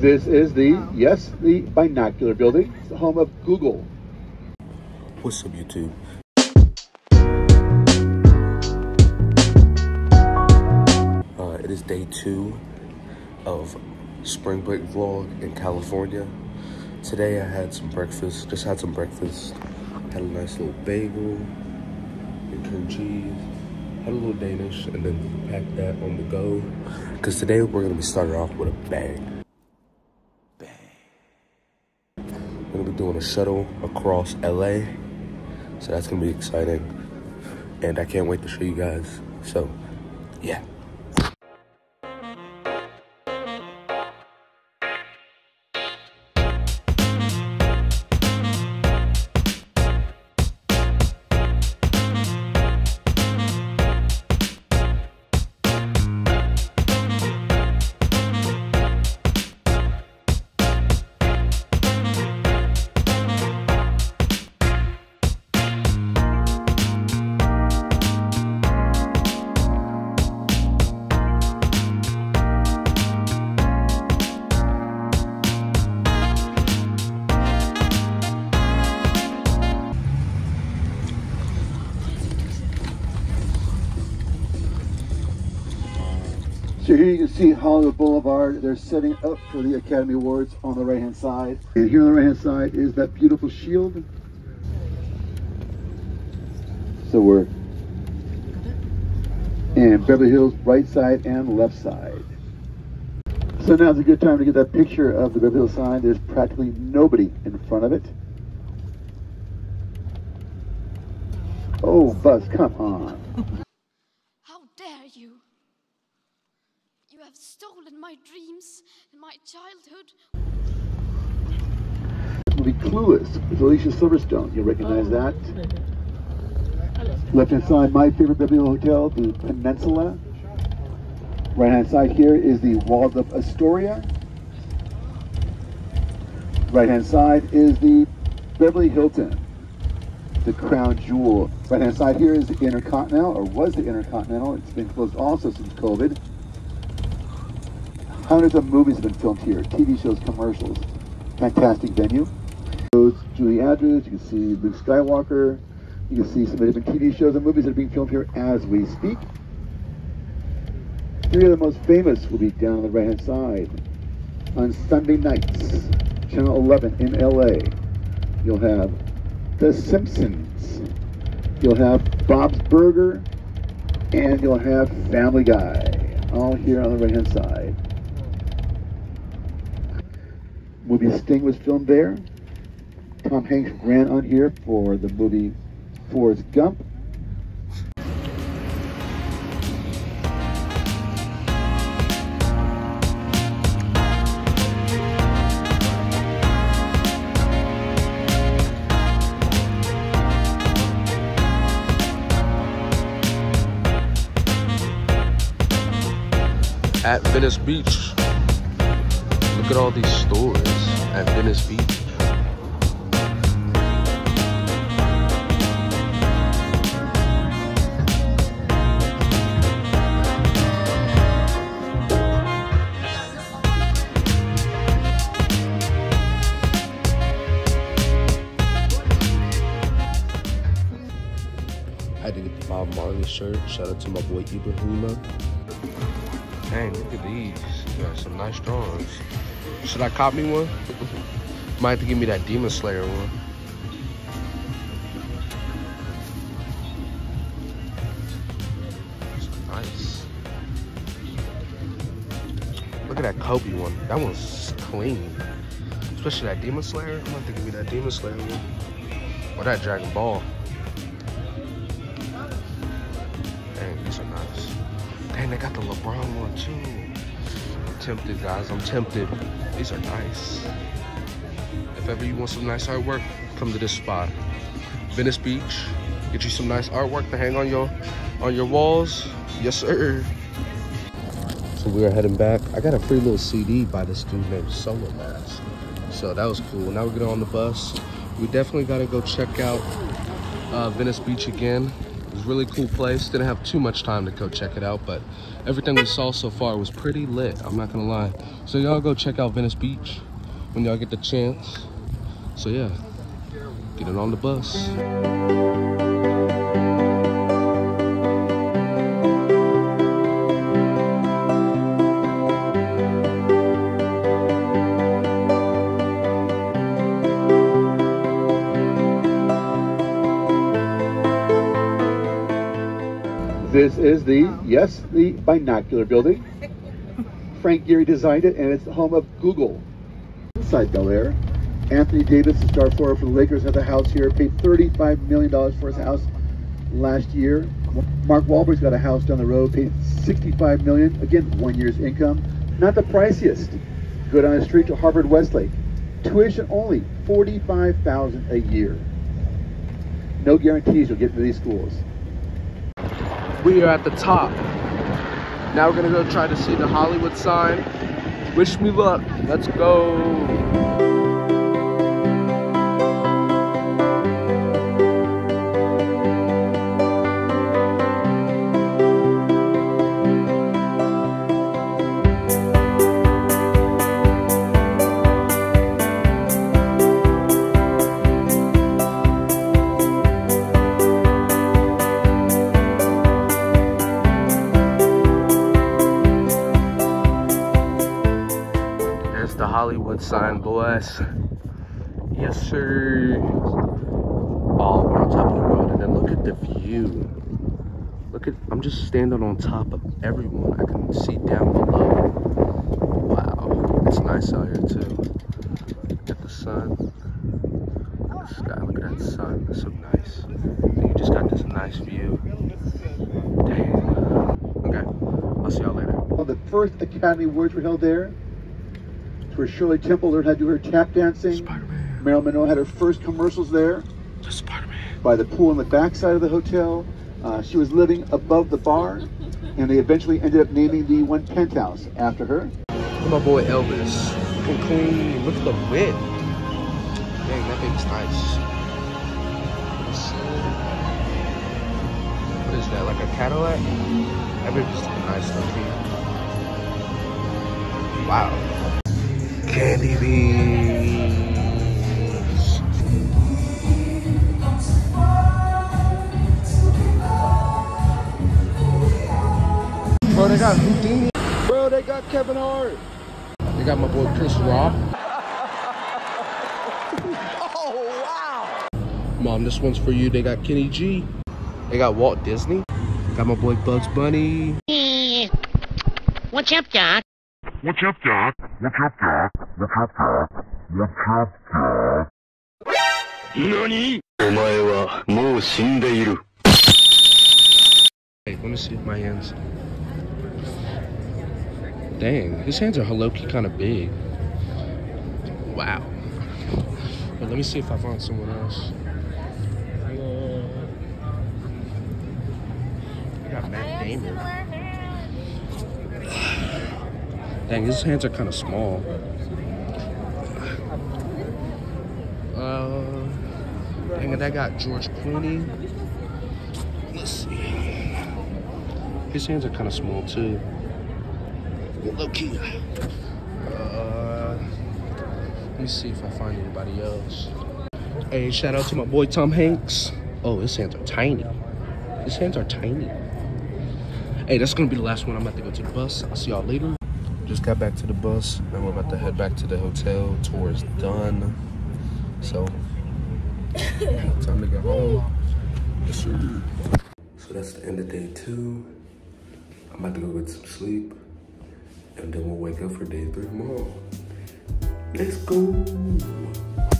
This is the, yes, the binocular building. It's the home of Google. What's up, YouTube? Uh, it is day two of spring break vlog in California. Today I had some breakfast, just had some breakfast. Had a nice little bagel and cream cheese. Had a little Danish and then packed that on the go. Cause today we're gonna be starting off with a bang. Bang. We're gonna be doing a shuttle across LA. So that's gonna be exciting. And I can't wait to show you guys. So, yeah. You can see Hollywood Boulevard. They're setting up for the Academy Awards on the right-hand side. And here on the right-hand side is that beautiful shield. So we're in Beverly Hills, right side and left side. So now's a good time to get that picture of the Beverly Hills sign. There's practically nobody in front of it. Oh, Buzz, come on. How dare you? You have stolen my dreams and my childhood. movie Clueless with Alicia Silverstone. You'll recognize oh. that. Left hand side, my favorite Beverly hotel, the Peninsula. Right hand side here is the Waldorf Astoria. Right hand side is the Beverly Hilton, the crown jewel. Right hand side here is the Intercontinental, or was the Intercontinental. It's been closed also since COVID. Hundreds of movies have been filmed here, TV shows, commercials. Fantastic venue. Shows Julie Andrews, you can see Luke Skywalker, you can see some of the different TV shows and movies that are being filmed here as we speak. Three of the most famous will be down on the right hand side. On Sunday nights, Channel 11 in LA, you'll have The Simpsons, you'll have Bob's Burger, and you'll have Family Guy, all here on the right hand side. Movie Sting was filmed there. Tom Hanks ran on here for the movie Forrest Gump. At Venice Beach. Look at all these stores at Venice Beach. I had to get the Bob Marley shirt. Shout out to my boy Ibrahima. Dang, look at these. You got some nice drawings. Should I cop me one? Might have to give me that Demon Slayer one. Nice. Look at that Kobe one. That one's clean. Especially that Demon Slayer. I'm gonna to give me that Demon Slayer one. Or that Dragon Ball. Dang, these are nice. Dang, they got the LeBron one too. Tempted, guys. I'm tempted. These are nice. If ever you want some nice artwork, come to this spot. Venice Beach. Get you some nice artwork to hang on your on your walls. Yes, sir. So we are heading back. I got a free little CD by this dude named Solar Mask. So that was cool. Now we get on the bus. We definitely gotta go check out uh, Venice Beach again. Was a really cool place. Didn't have too much time to go check it out, but everything we saw so far was pretty lit. I'm not gonna lie. So y'all go check out Venice Beach when y'all get the chance. So yeah, get it on the bus. This is the, oh. yes, the binocular building. Frank Gehry designed it, and it's the home of Google. Inside Bel Air, Anthony Davis, the star forward for the Lakers, has a house here. Paid $35 million for his house last year. Mark Wahlberg's got a house down the road, paid 65 million. Again, one year's income. Not the priciest. Go down the street to Harvard Westlake. Tuition only, 45,000 a year. No guarantees you'll get into these schools. We are at the top. Now we're gonna go try to see the Hollywood sign. Wish me luck. Let's go. Sign, bless. Yes, sir. Oh, we're on top of the road, and then look at the view. Look at, I'm just standing on top of everyone. I can see down below. Wow, it's nice out here too. Look at the sun. Look at the sky, look at that sun. It's so nice. You just got this nice view. Dang. Okay, I'll see y'all later. Well, the first Academy Awards were held there. Where Shirley Temple learned how to do her tap dancing. Spider-Man. Marilyn Monroe had her first commercials there The Spider-Man. by the pool on the backside of the hotel. Uh, she was living above the bar, and they eventually ended up naming the one penthouse after her. Look at my boy Elvis. Clean. Look at the whip. Dang, that thing's nice. What is that? Like a Cadillac? That baby's nice looking. Wow. Candy beans. Bro, they got Houdini. Bro, they got Kevin Hart. They got my boy Chris Rock. oh, wow. Mom, this one's for you. They got Kenny G. They got Walt Disney. Got my boy Bugs Bunny. What's up, Doc? What's up, Doc? What's up, Doc? What's up, Doc? What's up, Doc? 何お前はもう死んでいる。 Hey, let me see my hands. Dang, his hands are low-key kind of big. Wow. But let me see if I find someone else. I got Matt Damon. Dang, his hands are kind of small. Uh, dang I got George Clooney. Let's see. His hands are kind of small too. Low key. Uh, let me see if I find anybody else. Hey, shout out to my boy Tom Hanks. Oh, his hands are tiny. His hands are tiny. Hey, that's gonna be the last one. I'm about to go to the bus. I'll see y'all later. Just got back to the bus, and we're about to head back to the hotel. Tour is done. So, time to get home. Yes, sir. So that's the end of day two. I'm about to go get some sleep. And then we'll wake up for day three tomorrow. Let's go.